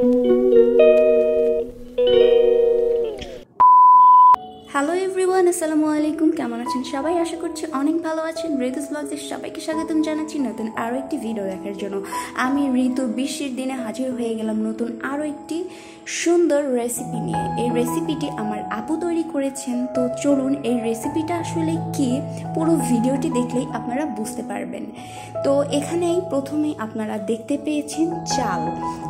Música hello everyone আসসালামু আলাইকুম। কেমন আছেন সবাই? আশা করছি অনেক ভালো আছেন। ঋতুস ব্লগদের সবাইকে স্বাগতম জানাচ্ছি নতুন আরও একটি ভিডিও দেখার জন্য। আমি ঋতু বৃষ্টির দিনে হাজির হয়ে গেলাম নতুন আরও একটি সুন্দর রেসিপি নিয়ে। এই রেসিপিটি আমার আপু তৈরি করেছেন। তো চলুন, এই রেসিপিটা আসলে কি? পুরো ভিডিওটি দেখলেই আপনারা বুঝতে পারবেন। তো এখানেই প্রথমে আপনারা দেখতে পেয়েছেন চাল।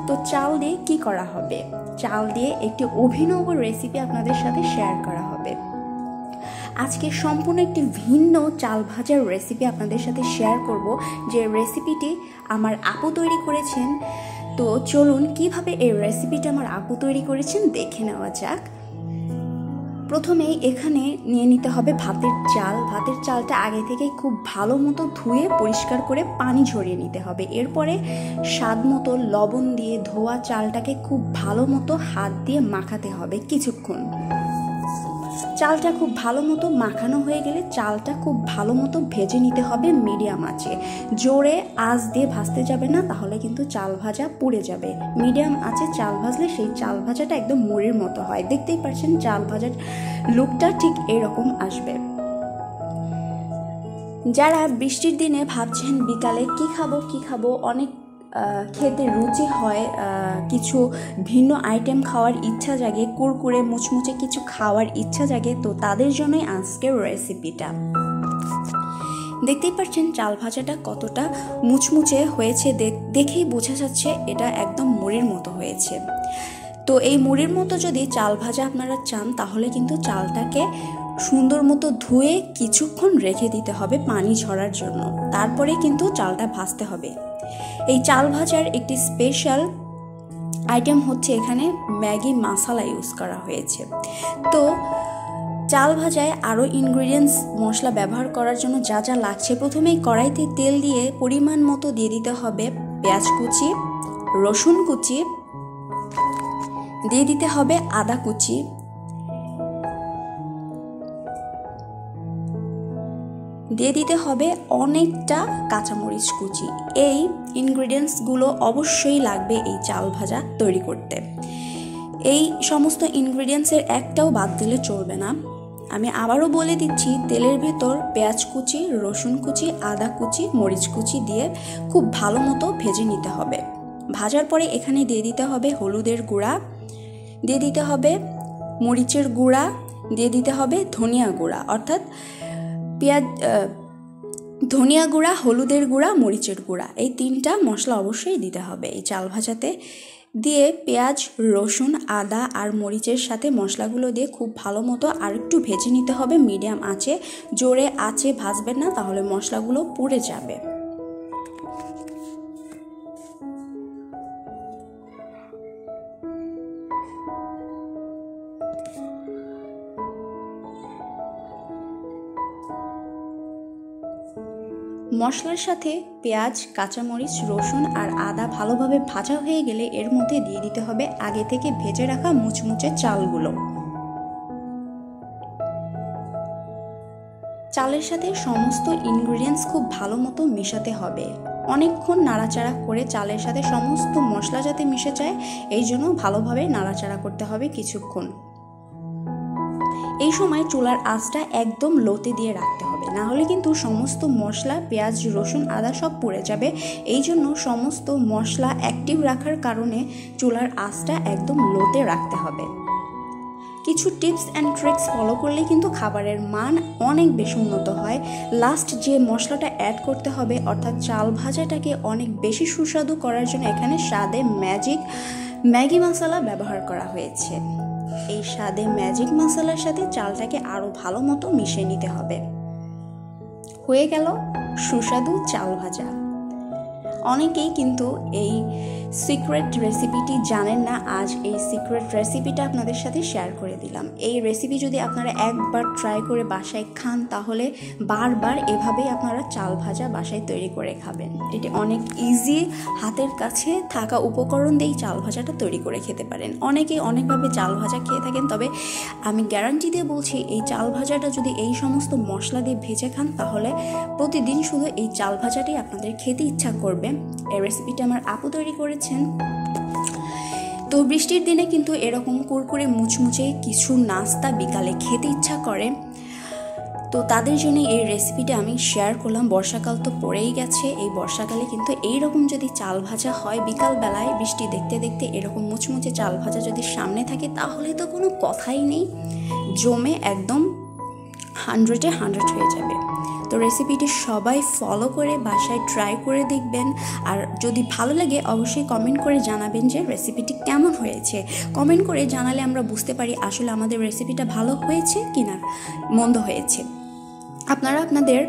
তো চাল দিয়ে কি করা হবে? চাল দিয়ে একটি অভিনব রেসিপি আপনাদের সাথে শেয়ার করা হবে। আজকে সম্পূর্ণ একটি ভিন্ন চাল ভাজার রেসিপি আপনাদের সাথে শেয়ার করব, যে রেসিপিটি আমার আপু তৈরি করেছেন। তো চলুন, কীভাবে এই রেসিপিটা আমার আপু তৈরি করেছেন দেখে নেওয়া যাক। প্রথমেই এখানে নিয়ে নিতে হবে ভাতের চাল। ভাতের চালটা আগে থেকেই খুব ভালো মতো ধুয়ে পরিষ্কার করে পানি ঝরিয়ে নিতে হবে। এরপরে স্বাদ মতো লবণ দিয়ে ধোয়া চালটাকে খুব ভালো মতো হাত দিয়ে মাখাতে হবে কিছুক্ষণ। চালটা খুব ভালো মতো মাখানো হয়ে গেলে চালটা খুব ভালো মতো ভেজে নিতে হবে মিডিয়াম আঁচে। জোরে আঁচ দিয়ে ভাজতে যাবে না, তাহলে কিন্তু চাল ভাজা পুড়ে যাবে। মিডিয়াম আঁচে চাল ভাজলে সেই চাল ভাজাটা একদম মুড়ির মতো হয়। দেখতেই পাচ্ছেন চাল ভাজার লুকটা ঠিক এরকম আসবে। যারা বৃষ্টির দিনে ভাবছেন বিকালে কি খাব কি খাব, অনেক খেতে রুচি হয় কিছু ভিন্ন আইটেম খাওয়ার ইচ্ছা জাগে, কুরকুরে, মুচমুচে কিছু খাওয়ার ইচ্ছা জাগে, তো তাদের জন্যই আজকের রেসিপিটা দেখতেই পাচ্ছেন চাল ভাজাটা কতটা মুচমুচে হয়েছে দেখেই বোঝা যাচ্ছে এটা একদম মুড়ির মতো হয়েছে। তো এই মুড়ির মতো যদি চাল ভাজা আপনারা চান, তাহলে কিন্তু চালটাকে সুন্দর মতো ধুয়ে কিছুক্ষণ রেখে দিতে হবে পানি ঝরার জন্য। তারপরে কিন্তু চালটা ভাজতে হবে। এই চাল ভাজার একটি স্পেশাল আইটেম হচ্ছে এখানে ম্যাগি মশালা ইউজ করা হয়েছে। তো চাল ভাজায় আরও ইনগ্রিডিয়েন্টস মশলা ব্যবহার করার জন্য যা যা লাগছে, প্রথমেই কড়াইতে তেল দিয়ে পরিমাণ মতো দিয়ে দিতে হবে পেঁয়াজ কুচি, রসুন কুচি, দিয়ে দিতে হবে আদা কুচি দিয়ে দিতে হবে অনেকটা কাঁচামরিচ কুচি। এই ইনগ্রিডিয়েন্টসগুলো অবশ্যই লাগবে এই চাল ভাজা তৈরি করতে। এই সমস্ত ইনগ্রিডিয়েন্টসের একটাও বাদ দিলে চলবে না। আমি আবারও বলে দিচ্ছি, তেলের ভেতর পেঁয়াজ কুচি, রসুন কুচি, আদা কুচি, মরিচ কুচি দিয়ে খুব ভালো মতো ভেজে নিতে হবে। ভাজার পরে এখানে দিয়ে দিতে হবে হলুদের গুঁড়া, দিয়ে দিতে হবে মরিচের গুঁড়া, দিয়ে দিতে হবে ধনিয়া গুঁড়া। অর্থাৎ পেঁয়াজ ধনিয়া গুঁড়া, হলুদের গুঁড়া, মরিচের গুঁড়া। এই তিনটা মশলা অবশ্যই দিতে হবে। এই চাল ভাজাতে দিয়ে পেঁয়াজ, রসুন, আদা আর মরিচের সাথে মশলাগুলো দিয়ে খুব ভালো মতো আর একটু ভেজে নিতে হবে। মিডিয়াম আঁচে, জোরে আঁচে ভাজবেন না, তাহলে মশলাগুলো পুড়ে যাবে। মশলার সাথে পেঁয়াজ, কাঁচামরিচ, রসুন আর আদা ভালোভাবে ভাজা হয়ে গেলে এর মধ্যে দিয়ে দিতে হবে আগে থেকে ভেজে রাখা মুচমুচে চালগুলো। চালের সাথে সমস্ত ইনগ্রিডিয়েন্টস খুব ভালো মতো মেশাতে হবে। অনেকক্ষণ নাড়াচাড়া করে চালের সাথে সমস্ত মশলা যাতে মিশে যায়, এই জন্য ভালোভাবে নাড়াচাড়া করতে হবে কিছুক্ষণ। এই সময় চুলার আঁচটা একদম লোতে দিয়ে রাখতে না হলে কিন্তু সমস্ত মশলা, পেঁয়াজ, রসুন, আদা সব পড়ে যাবে। এই জন্য সমস্ত মশলা অ্যাক্টিভ রাখার কারণে চুলার আঁচটা একদম লোতে রাখতে হবে। কিছু টিপস অ্যান্ড ট্রিক্স ফলো করলে কিন্তু খাবারের মান অনেক বেশি উন্নত হয়। লাস্ট যে মশলাটা অ্যাড করতে হবে, অর্থাৎ চাল ভাজাটাকে অনেক বেশি সুস্বাদু করার জন্য এখানে স্বাদে ম্যাজিক ম্যাগি মশলা ব্যবহার করা হয়েছে। এই স্বাদে ম্যাজিক মশলার সাথে চালটাকে আরও ভালো মতো মিশিয়ে নিতে হবে। হয়ে গেল সুস্বাদু চাল ভাজা। অনেকেই কিন্তু এই সিক্রেট রেসিপিটি জানেন না। আজ এই সিক্রেট রেসিপিটা আপনাদের সাথে শেয়ার করে দিলাম। এই রেসিপি যদি আপনারা একবার ট্রাই করে বাসায় খান, তাহলে বারবার এভাবেই আপনারা চাল ভাজা বাসায় তৈরি করে খাবেন। এটি অনেক ইজি হাতের কাছে থাকা উপকরণ দিয়েই চাল ভাজাটা তৈরি করে খেতে পারেন। অনেকেই অনেকভাবে চাল ভাজা খেয়ে থাকেন, তবে আমি গ্যারান্টি দিয়ে বলছি, এই চাল ভাজাটা যদি এই সমস্ত মশলা দিয়ে ভেজে খান, তাহলে প্রতিদিন শুধু এই চাল ভাজাটাই আপনাদের খেতে ইচ্ছা করবে। এই রেসিপিটা আমার আপু তৈরি করেছেন। তো বৃষ্টির দিনে কিন্তু এরকম কুরকুরে, মুচমুচে কিছু নাস্তা বিকালে খেতে ইচ্ছা করে। তো তাদের জন্য এই রেসিপিটা আমি শেয়ার করলাম। বর্ষাকাল তো পড়েই গেছে। এই বর্ষাকালে কিন্তু এই রকম যদি চাল ভাজা হয় বিকালবেলায়, বৃষ্টি দেখতে দেখতে এরকম মুচমুচে চাল ভাজা যদি সামনে থাকে, তাহলে তো কোনো কথাই নেই। জমে একদম হান্ড্রেডে হান্ড্রেড হয়ে যাবে। তো রেসিপিটি সবাই ফলো করে বাসায় ট্রাই করে দেখবেন। আর যদি ভালো লাগে, অবশ্যই কমেন্ট করে জানাবেন যে রেসিপিটি কেমন হয়েছে। কমেন্ট করে জানালে আমরা বুঝতে পারি আসলে আমাদের রেসিপিটা ভালো হয়েছে কি না মন্দ হয়েছে। আপনারা আপনাদের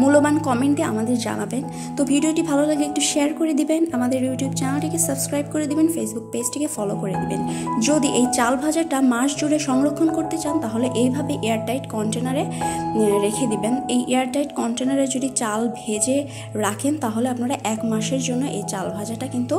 মূল্যবান কমেন্টে আমাদের জানাবেন। তো ভিডিওটি ভালো লাগে একটু শেয়ার করে দিবেন, আমাদের ইউটিউব চ্যানেলটিকে সাবস্ক্রাইব করে দিবেন ফেসবুক পেজটিকে ফলো করে দিবেন। যদি এই চাল ভাজাটা মাস জুড়ে সংরক্ষণ করতে চান, তাহলে এইভাবে এয়ারটাইট কন্টেনারে রেখে দিবেন। এই এয়ারটাইট কন্টেনারে যদি চাল ভেজে রাখেন, তাহলে আপনারা এক মাসের জন্য এই চাল ভাজাটা কিন্তু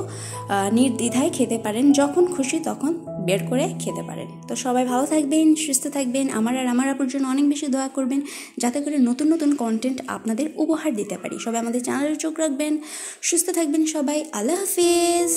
নির্দ্বিধায় খেতে পারেন। যখন খুশি তখন বের করে খেতে পারেন। তো সবাই ভালো থাকবেন, সুস্থ থাকবেন। আমার আর আমার আপুর জন্য অনেক বেশি দোয়া করবেন, যাতে করে নতুন নতুন কন্টেন্ট আপনাদের উপহার দিতে পারি। সবাই আমাদের চ্যানেলে চোখ রাখবেন, সুস্থ থাকবেন সবাই। আল্লাহ হাফিজ।